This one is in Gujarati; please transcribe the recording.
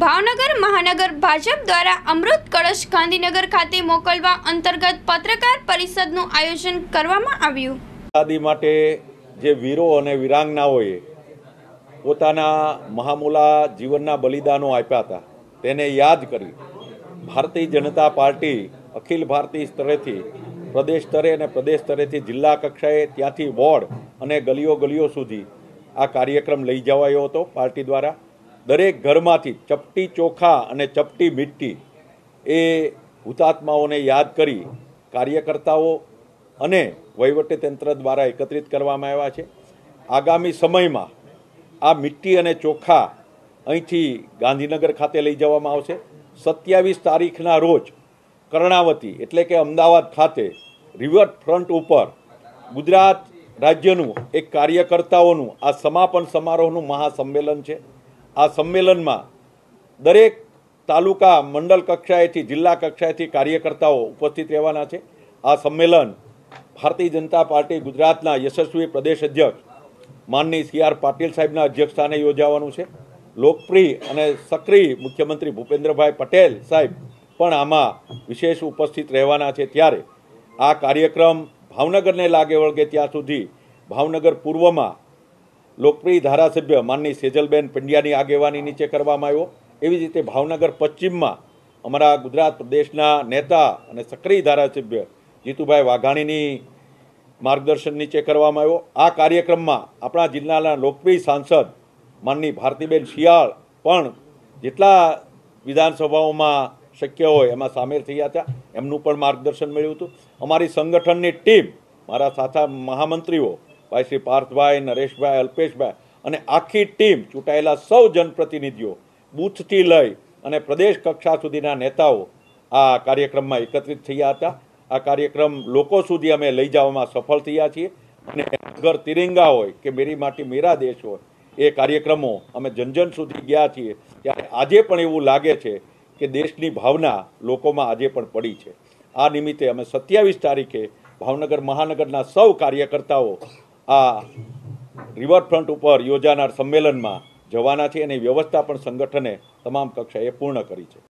ભાવનગર મહાનગર ભાજપ દ્વારા અમૃત કળશ ગાંધીનગર ખાતે મોકલવા અંતર્ગત પત્રકાર પરિષદનું આયોજન કરવામાં આવ્યું. આઝાદી માટે જે વીરો અને વીરાંગનાઓએ પોતાના મહામૂલા જીવનના બલિદાનો આપ્યા હતા, તેને યાદ કરી ભારતીય જનતા પાર્ટી અખિલ ભારતીય સ્તરેથી પ્રદેશ સ્તરે અને પ્રદેશ સ્તરેથી જિલ્લા કક્ષાએ ત્યાંથી વોર્ડ અને ગલીઓ ગલીઓ સુધી આ કાર્યક્રમ લઈ જવાયો હતો પાર્ટી દ્વારા. દરેક ઘરમાંથી ચપટી ચોખા અને ચપટી મીઠી એ હુતાત્માઓને યાદ કરી કાર્યકર્તાઓ અને વહીવટીતંત્ર દ્વારા એકત્રિત કરવામાં આવ્યા છે. આગામી સમયમાં આ મીઠી અને ચોખા અહીંથી ગાંધીનગર ખાતે લઈ જવામાં આવશે. સત્યાવીસ તારીખના રોજ કર્ણાવતી એટલે કે અમદાવાદ ખાતે રિવર ફ્રન્ટ ઉપર ગુજરાત રાજ્યનું એક કાર્યકર્તાઓનું આ સમાપન સમારોહનું મહાસંમેલન છે. આ સંમેલનમાં દરેક તાલુકા મંડળ કક્ષાએથી, જિલ્લા કક્ષાએથી કાર્યકર્તાઓ ઉપસ્થિત રહેવાના છે. આ સંમેલન ભારતીય જનતા પાર્ટી ગુજરાતના યશસ્વી પ્રદેશ અધ્યક્ષ માનની સી આર પાટીલ સાહેબના અધ્યક્ષસ્થાને યોજાવાનું છે. લોકપ્રિય અને સક્રિય મુખ્યમંત્રી ભૂપેન્દ્રભાઈ પટેલ સાહેબ પણ આમાં વિશેષ ઉપસ્થિત રહેવાના છે. ત્યારે આ કાર્યક્રમ ભાવનગરને લાગે વળગે ત્યાં સુધી ભાવનગર પૂર્વમાં લોકપ્રિય ધારાસભ્ય માનની સેજલબેન પંડ્યાની આગેવાની નીચે કરવામાં આવ્યો. એવી જ રીતે ભાવનગર પશ્ચિમમાં અમારા ગુજરાત પ્રદેશના નેતા અને સક્રિય ધારાસભ્ય જીતુભાઈ વાઘાણીની માર્ગદર્શન નીચે કરવામાં આવ્યો. આ કાર્યક્રમમાં આપણા જિલ્લાના લોકપ્રિય સાંસદ માનની ભારતીબેન શિયાળ પણ જેટલા વિધાનસભાઓમાં શક્ય હોય એમાં સામેલ થયા હતા. એમનું પણ માર્ગદર્શન મળ્યું હતું. અમારી સંગઠનની ટીમ, મારા સાથા મહામંત્રીઓ ભાઈ શ્રી પાર્થભાઈ, નરેશભાઈ, અલ્પેશભાઈ અને આખી ટીમ ચૂંટાયેલા સૌ જનપ્રતિનિધિઓ બૂથથી લઈ અને પ્રદેશ કક્ષા સુધીના નેતાઓ આ કાર્યક્રમમાં એકત્રિત થયા હતા. આ કાર્યક્રમ લોકો સુધી અમે લઈ જવામાં સફળ થયા છીએ. અને ઘર તિરંગા હોય કે મેરી માટી મેરા દેશ હોય, એ કાર્યક્રમો અમે જનજન સુધી ગયા છીએ. ત્યારે આજે પણ એવું લાગે છે કે દેશની ભાવના લોકોમાં આજે પણ પડી છે. આ નિમિત્તે અમે સત્યાવીસ તારીખે ભાવનગર મહાનગરના સૌ કાર્યકર્તાઓ આ રિવરફ્રન્ટ ઉપર યોજાનાર સંમેલનમાં જવાના છે અને વ્યવસ્થા પણ સંગઠને તમામ કક્ષાએ પૂર્ણ કરી છે.